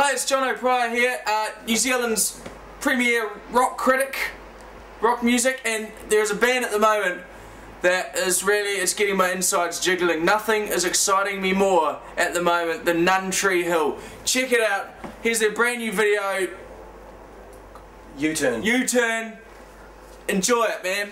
Hi, it's John O'Prior here, uh, New Zealand's premier rock critic, rock music, and there's a band at the moment that is really, it's getting my insides jiggling. Nothing is exciting me more at the moment than None Tree Hill. Check it out, here's their brand new video. U-turn. U-turn. Enjoy it, man.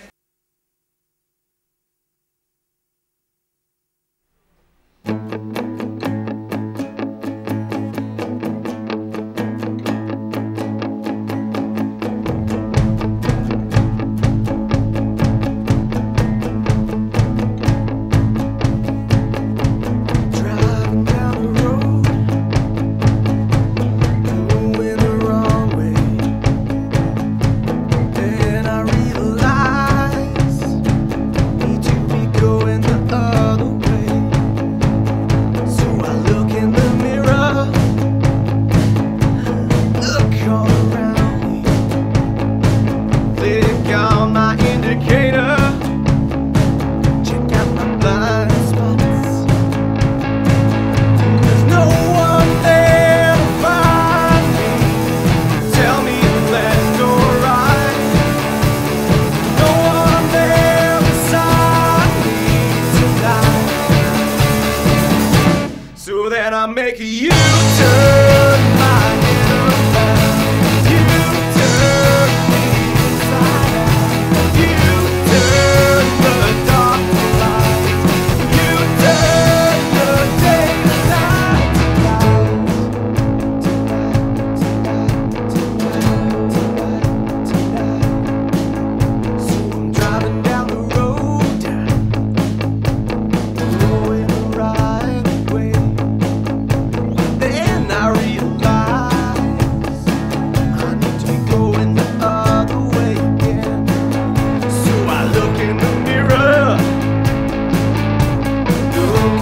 that I make you turn.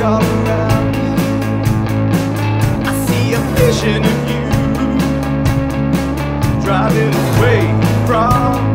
I see a vision of you driving away from.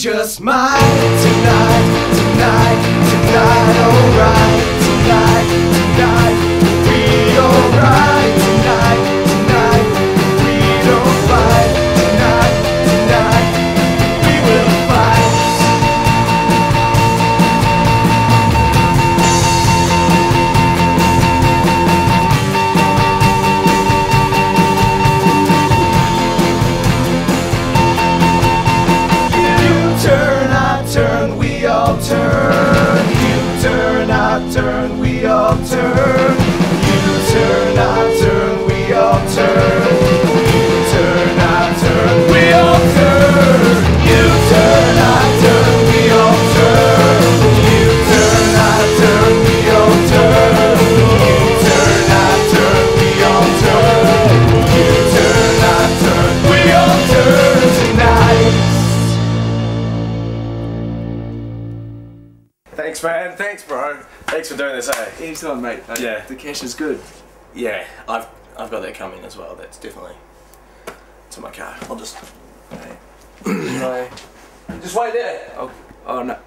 just might tonight, tonight, tonight, alright, tonight, tonight. Thanks, man. Thanks, bro. Thanks for doing this, eh? Anytime, mate. Like, yeah. The cash is good. Yeah, I've I've got that coming as well. That's definitely to my car. I'll just. Just wait there. I'll, oh no.